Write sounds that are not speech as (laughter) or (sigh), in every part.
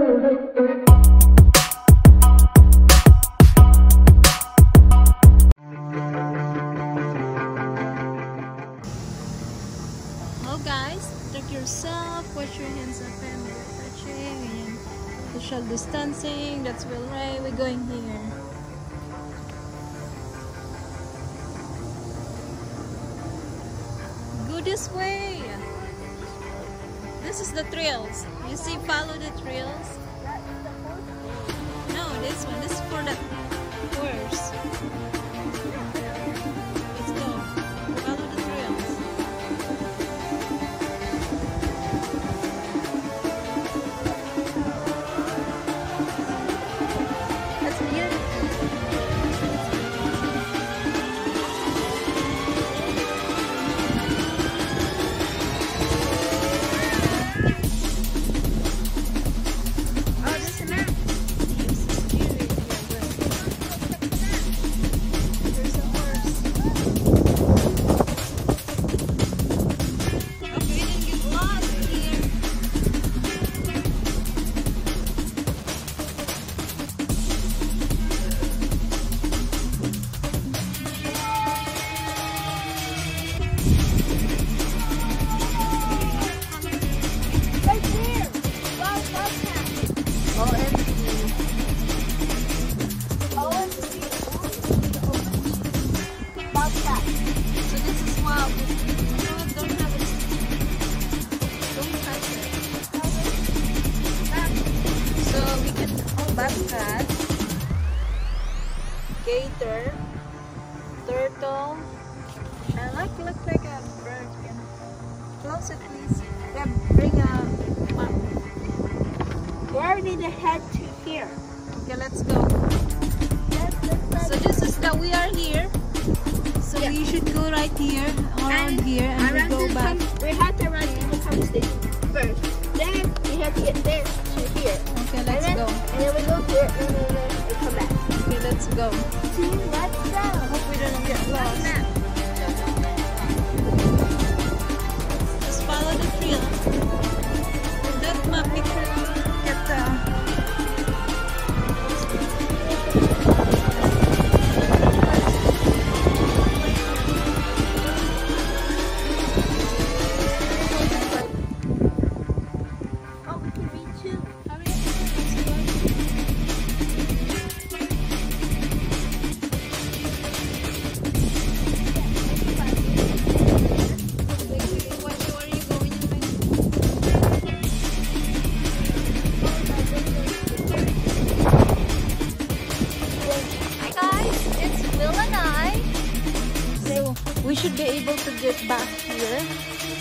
Hello guys, protect yourself, wash your hands up and touching and social distancing, that's well right, we're going here. Go this way. This is the trails. You see, follow the trails. No, this one. This is for the horse. Gator, turtle, and like look like a bird. Can close it, please. Yeah, bring a map. We already need to head to here. Okay, let's go. So this is the we are here. So Yeah. we should go right here, around And here, and we go the back. pump- we have to run to the pump station first. Then we have to get there to here. Okay, let's then, go. And then we go here and then we come back. Okay, let's go. Let's go. Hope we don't get lost. Get back here.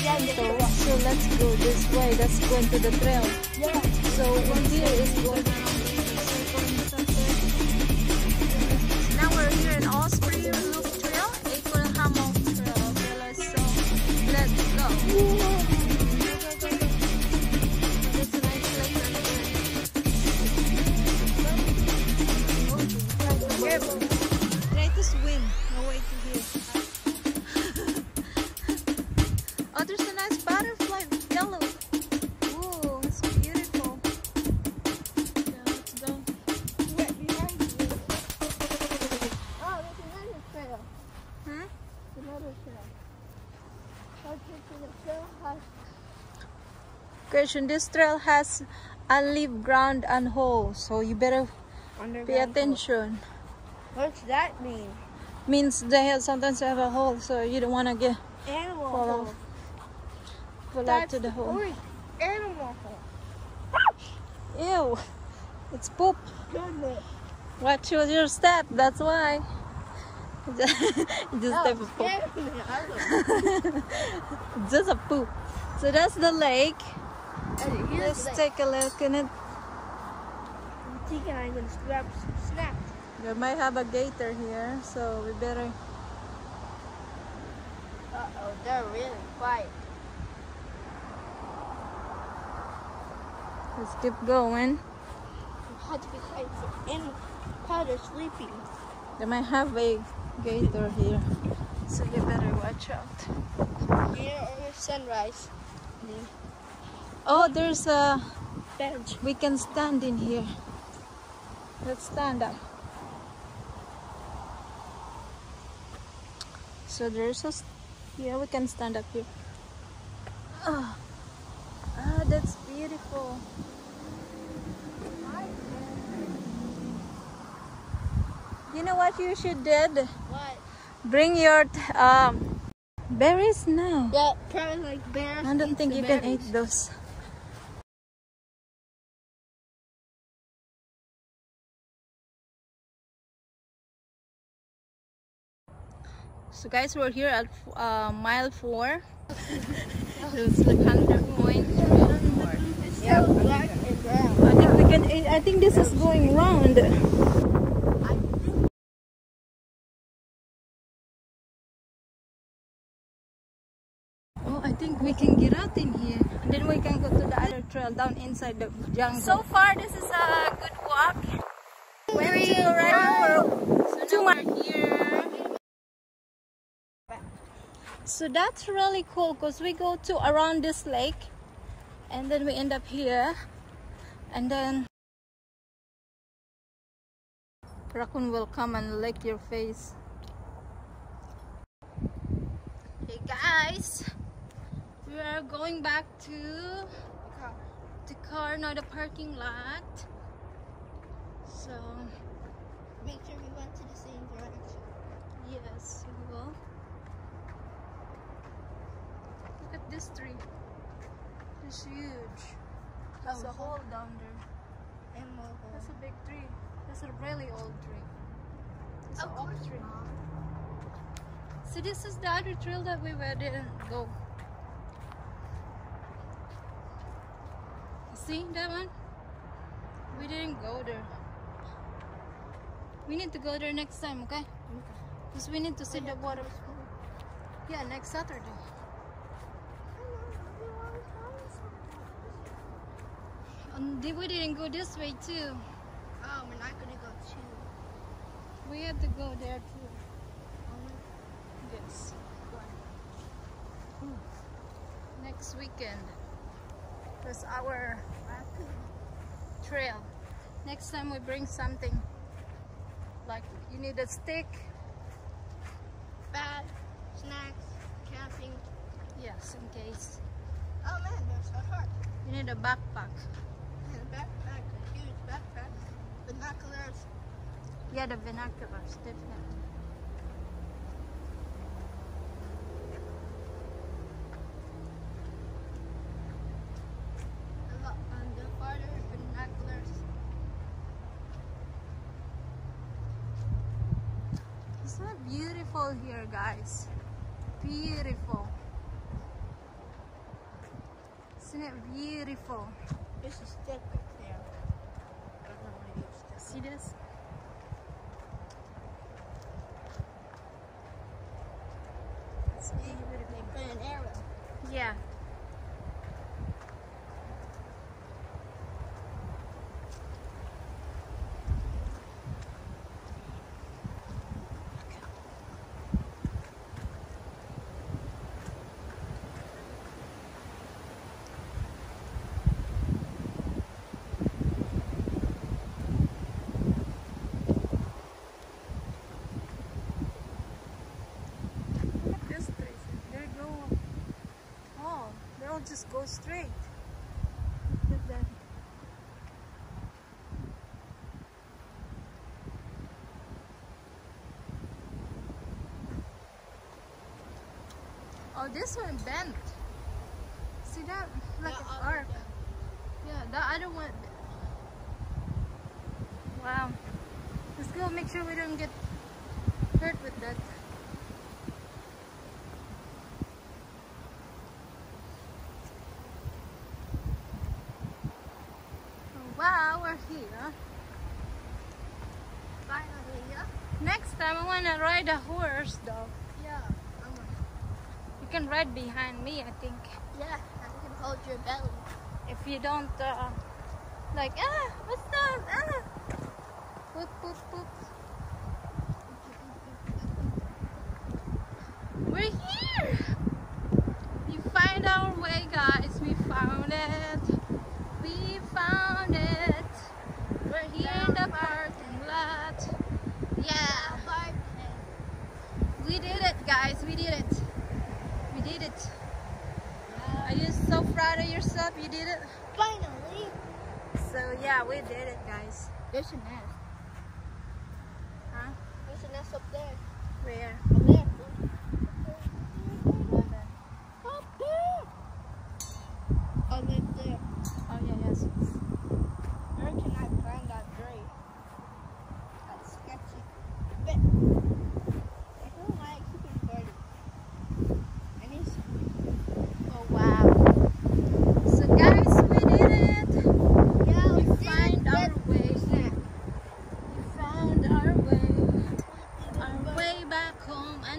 Yeah, So, so let's go this way. Let's go into the trail. yeah. So from here is going trail. Hmm? Another trail. Okay, so trail has Question, this trail has unleaved ground and hole, so you better pay attention. hole. What's that mean? Means they have sometimes have a hole, so you don't want to get Animal fall hole. off, fall out That's to the hole. Animal hole. Ew, it's poop. Goodness. Watch your step, that's why. Just (laughs) type of poop. (laughs) Just a poop. So that's the lake. Let's the- take a look in it. Tika and I'm gonna grab some snacks. They might have a gator here, so we better. Uh oh, they're really quiet. Let's keep going. We had to be quiet while they're sleeping. They might have a gator here, so you better watch out. Here or sunrise. Oh, there's a bench. We can stand in here. Let's stand up. So there's a. s- Yeah, we can stand up here. Ah, ah that's beautiful. You know what you should did? What? Bring your um berries now. Yeah, probably like bears. I don't think you can eat those. So guys, we're here at uh, mile four. (laughs) it's like hundred point. It's so black and brown. I think we can. I think this is going round. In here. And then we can go to the other trail down inside the jungle. So far, this is a good walk. Very right So now we're here. So that's really cool because we go to around this lake and then we end up here and then raccoon will come and lick your face. Hey guys, we are going back to the car, not the parking lot. So Make sure we went to the same direction. yes, we will. Look at this tree. It's huge. There's a Oh. hole down there. And we'll go. That's a big tree. That's a really old tree. It's an Of oak course tree. not. So this is the other trail that we were didn't go. See that one? We didn't go there. We need to go there next time, okay? Because we need to see the water. Yeah, next Saturday. Um, and we didn't go this way too. Oh, we're not gonna go too. We had to go there too. Yes. Hmm. Next weekend. That's our trail. Next time we bring something. Like you need a stick. bag snacks, camping. Yes, in case. Oh man, there's a heart. You need a backpack. And a backpack, a huge backpack. Binoculars. Yeah, the binoculars, definitely. A lot on the farther binoculars. Isn't it beautiful here, guys? Beautiful. Isn't it beautiful? There's a stick right there. I don't know what to. See this? It's beautiful. put an arrow. Yeah. Look at this place. They go. Oh, they all just go straight. Look at that. Oh, this one bent. See that? Like The an arc. Yeah, the other one. Wow. Let's go make sure we don't get hurt with that. Oh, Wow, we're here. Finally, yeah. Next time I wanna ride a horse though. Yeah. I'm gonna, You can ride behind me, I think. yeah, I can hold your belly. If you don't uh, like ah, what's that? Ah. Poop, poop, poop. We're here! We find our way, guys. We found it. We found it. We're here in the parking lot. Yeah. We did it, guys. We did it. We did it. Are you so proud yourself? You did it? Finally. So, yeah, we did it, guys. There's a nest. Huh? There's a nest up there. Where? Up there.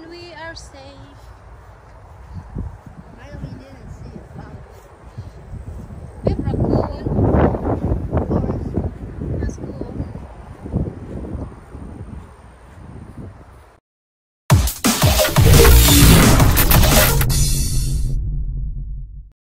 and we are safe.